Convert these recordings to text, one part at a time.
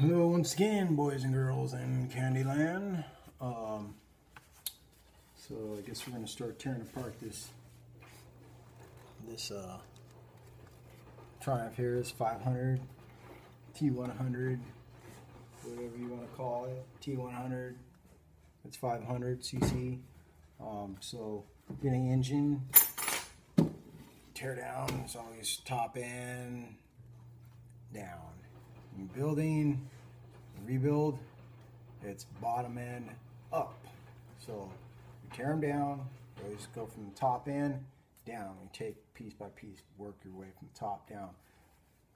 Hello once again, boys and girls in Candyland. Um, so I guess we're gonna start tearing apart this this uh, Triumph here is 500 T100, whatever you want to call it, T100. It's 500 cc. Um, so getting engine, tear down. It's always top end, down. In building, rebuild, it's bottom end up. So we tear them down. We always go from the top end down. We take piece by piece, work your way from the top down.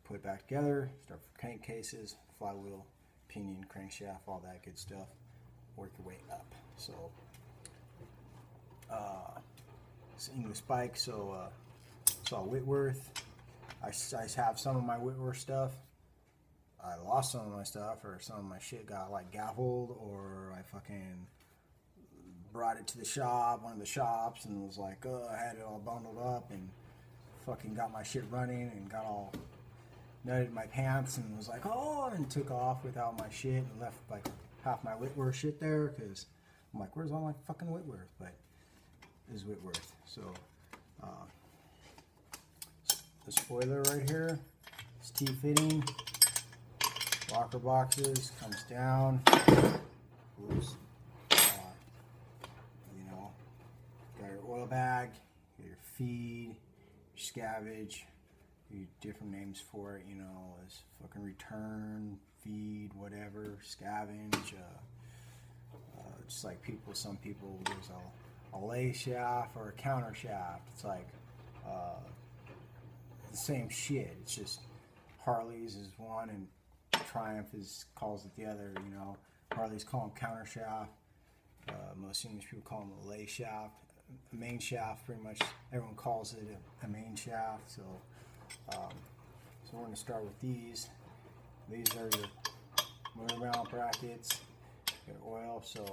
Put it back together. Start for crankcases, flywheel, pinion, crankshaft, all that good stuff. Work your way up. So uh, it's English bike. So uh, saw Whitworth. I, I have some of my Whitworth stuff. I lost some of my stuff, or some of my shit got like gaffled, or I fucking brought it to the shop, one of the shops, and was like, oh, I had it all bundled up, and fucking got my shit running, and got all nutted my pants, and was like, oh, and took off without my shit, and left like half my Whitworth shit there, because I'm like, where's all my fucking Whitworth? But is Whitworth, so. Uh, the spoiler right here is T-fitting rocker boxes, comes down. Oops. Uh, you know, got your oil bag, your feed, your scavenge, your different names for it, you know, as fucking return, feed, whatever, scavenge. Uh, uh, just like people, some people, there's a, a lay shaft or a counter shaft. It's like uh, the same shit. It's just Harley's is one and Triumph is calls it the other. You know, Harley's call them counter shaft. Uh, most English people call them a lay shaft. A main shaft, pretty much everyone calls it a, a main shaft. So, um, so we're going to start with these. These are your motor mount brackets, your oil. So,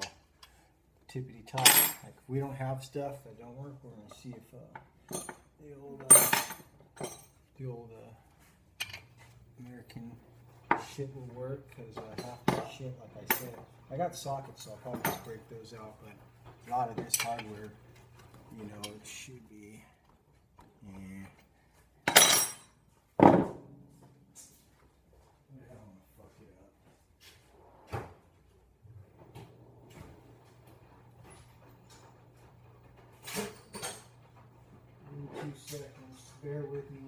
tippity top. Like if we don't have stuff that don't work, we're going to see if uh, the old uh, the old uh, American will work because uh, half my shit, like I said, I got sockets, so I'll probably just break those out. But a lot of this hardware, you know, it should be. Yeah. Two seconds. Bear with me.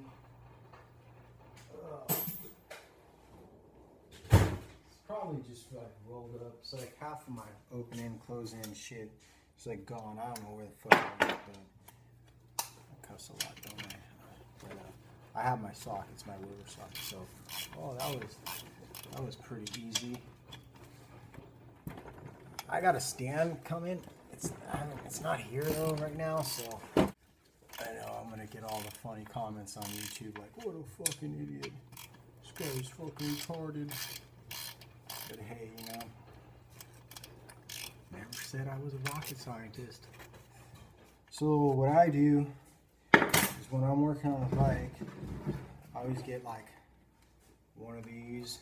Just like rolled it up. It's like half of my open end, close end shit. It's like gone. I don't know where the fuck I went, but I cuss a lot, don't I? But uh, I have my sockets, my river sockets. So, oh, that was that was pretty easy. I got a stand coming. It's it's not here though right now, so I know I'm gonna get all the funny comments on YouTube, like, what a fucking idiot. This guy's fucking retarded. But hey, you know, never said I was a rocket scientist. So what I do is when I'm working on a bike, I always get like one of these,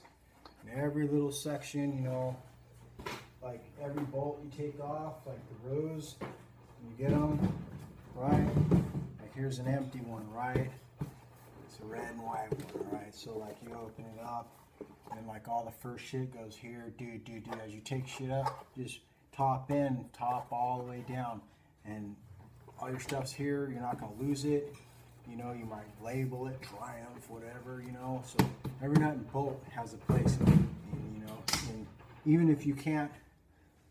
and every little section, you know, like every bolt you take off, like the rows, you get them, right? Like here's an empty one, right? It's a red and white one, right? So like you open it up, and like all the first shit goes here, dude, dude, dude. As you take shit up, just top in, top all the way down, and all your stuff's here. You're not gonna lose it. You know, you might label it Triumph, whatever. You know, so every nut and bolt has a place. And, you know, and even if you can't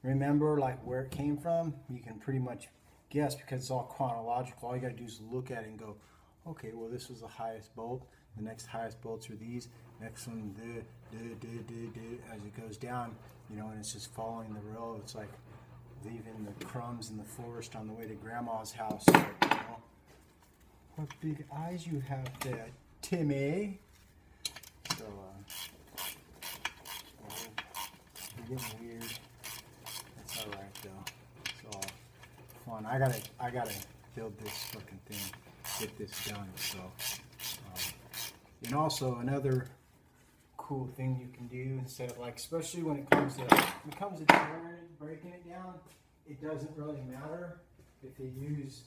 remember like where it came from, you can pretty much guess because it's all chronological. All you gotta do is look at it and go, okay, well this was the highest bolt. The next highest bolts are these. Next one, duh, duh, duh, duh, duh, as it goes down, you know, and it's just following the road. It's like leaving the crumbs in the forest on the way to grandma's house. You know? What big eyes you have there, Timmy. So, uh, you're getting weird. That's all right though. It's all fun. I gotta, I gotta build this fucking thing, get this done. So, um, and also another cool thing you can do instead of like, especially when it comes to when it comes to tearing breaking it down. It doesn't really matter if you use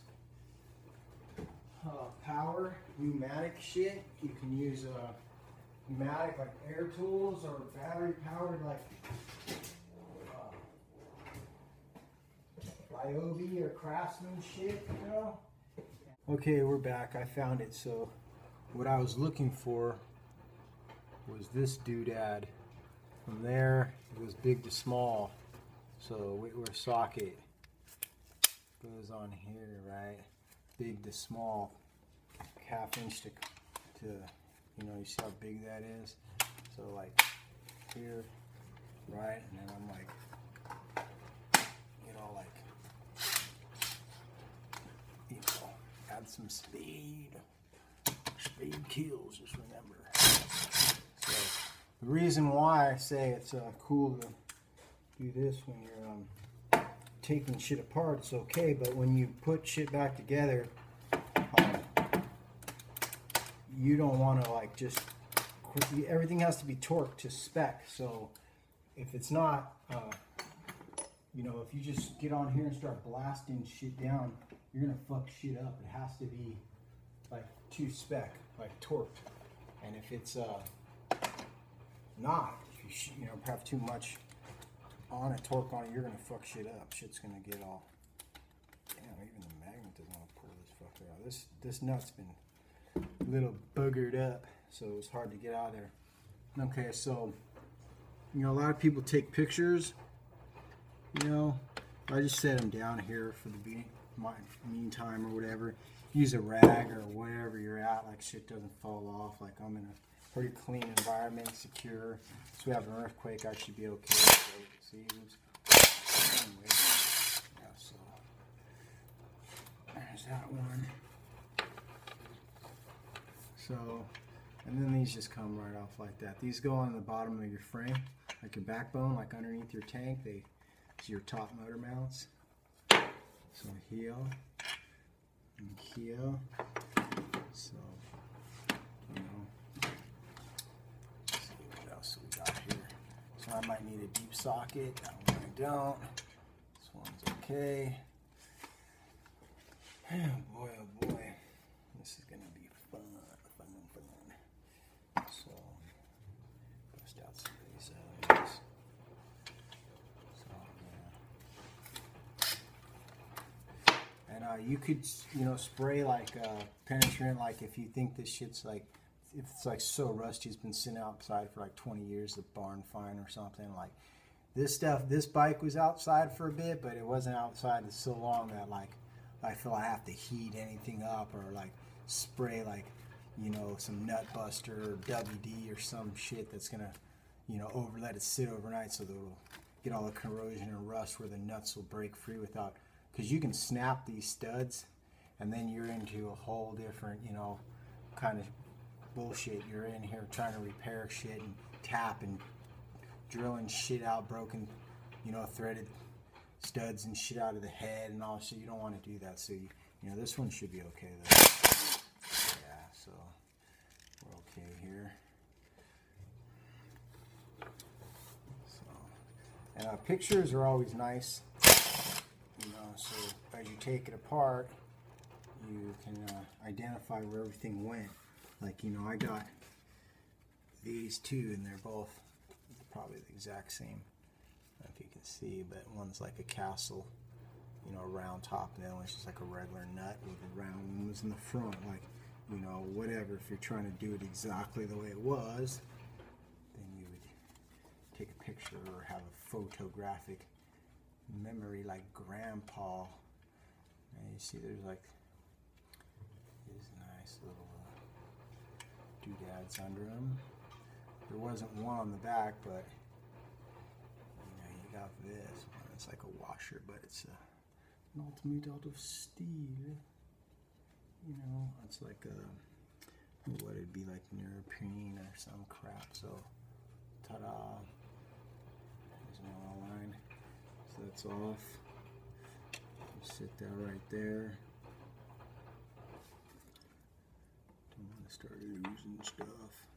uh, power pneumatic shit. You can use uh, pneumatic like air tools or battery powered like uh, or Craftsman shit, you know. Okay, we're back. I found it. So, what I was looking for was this doodad. From there, it was big to small. So, Whitworth socket goes on here, right? Big to small, half inch to, to, you know, you see how big that is? So, like here, right? And then I'm like, you know, like, you know, add some speed. Speed kills, just remember. So the reason why I say it's uh, cool to do this when you're um, taking shit apart, it's okay. But when you put shit back together, um, you don't want to like just everything has to be torqued to spec. So if it's not, uh, you know, if you just get on here and start blasting shit down, you're gonna fuck shit up. It has to be like to spec, like torqued. And if it's uh, not, if you, you know, have too much on it, torque on it, you're gonna fuck shit up. Shit's gonna get all, damn, even the magnet doesn't want to pull this fucker out. This, this nut's been a little boogered up, so it's hard to get out of there. Okay, so, you know, a lot of people take pictures, you know, I just set them down here for the meantime or whatever. Use a rag or wherever you're at, like shit doesn't fall off. Like I'm in a pretty clean environment, secure. So we have an earthquake, I should be okay. So, see, yeah, so there's that one. So, and then these just come right off like that. These go on the bottom of your frame, like your backbone, like underneath your tank. They, your top motor mounts. So heel and heel. So, you know, see what else we got here. So I might need a deep socket. That one I don't. This one's okay. Oh boy, oh boy. This is gonna be fun, fun, fun. So, bust out some of these others. So, yeah. And uh, you could, you know, spray like uh, penetrant, like if you think this shit's like, if it's like so rusty, it's been sitting outside for like 20 years, the barn fine or something. Like this stuff, this bike was outside for a bit, but it wasn't outside so long that like I feel I have to heat anything up or like spray like you know some nut buster or WD or some shit that's gonna you know over let it sit overnight so that it'll get all the corrosion and rust where the nuts will break free without because you can snap these studs and then you're into a whole different you know kind of bullshit you're in here trying to repair shit and tap and drilling shit out broken you know threaded studs and shit out of the head and all, so you don't want to do that. So, you, you know, this one should be okay though. Yeah, so we're okay here. So, and uh, pictures are always nice, you know, so as you take it apart, you can uh, identify where everything went. Like, you know, I got these two and they're both probably the exact same if you can see, but one's like a castle, you know, a round top, and the other one's just like a regular nut with a round ones in the front, like, you know, whatever. If you're trying to do it exactly the way it was, then you would take a picture or have a photographic memory like grandpa. And you see there's like these nice little uh, doodads under them. There wasn't one on the back, but have this one. It's like a washer, but it's a, not made out of steel. You know, it's like a what it'd be like neoprene or some crap. So, ta-da! There's my line. So that's off. Just sit that right there. Don't want to start losing stuff.